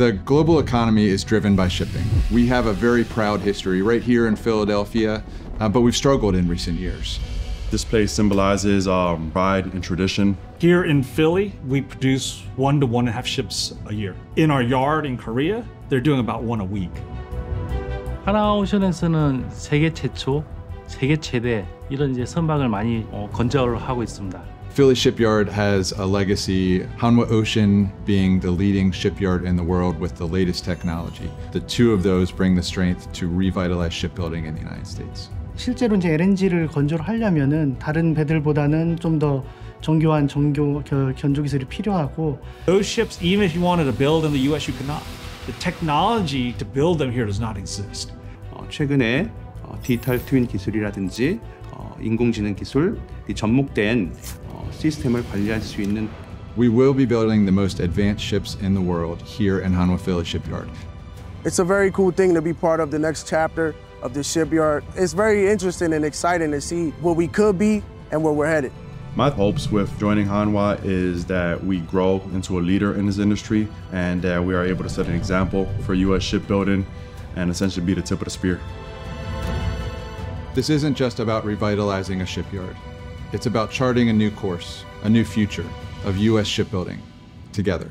The global economy is driven by shipping. We have a very proud history right here in Philadelphia, uh, but we've struggled in recent years. This place symbolizes our um, pride and tradition. Here in Philly, we produce one to one and a half ships a year. In our yard in Korea, they're doing about one a week. 한화오션에서는 세계 최초, 세계 최대 이런 이제 선박을 많이 어, 건조를 하고 있습니다. Philly Shipyard has a legacy, Hanwha Ocean being the leading shipyard in the world with the latest technology. The two of those bring the strength to revitalize shipbuilding in the United States. 실제로 이제 LNG를 건조를 하려면은 다른 배들보다는 좀 더 정교한 정교 겨- 견조 기술이 필요하고 Those ships, even if you wanted to build in the US, you could not. The technology to build them here does not exist. 어, 최근에 어, 디지털 트윈 기술이라든지 어, 인공지능 기술, 이 접목된 어, 시스템을 관리할 수 있는 We will be building the most advanced ships in the world here in Hanwha Philly Shipyard. It's a very cool thing to be part of the next chapter of the shipyard. It's very interesting and exciting to see what we could be and where we're headed. My hopes with joining Hanwha is that we grow into a leader in this industry and that we are able to set an example for U.S. shipbuilding and essentially be the tip of the spear. This isn't just about revitalizing a shipyard. It's about charting a new course, a new future of U.S. shipbuilding together.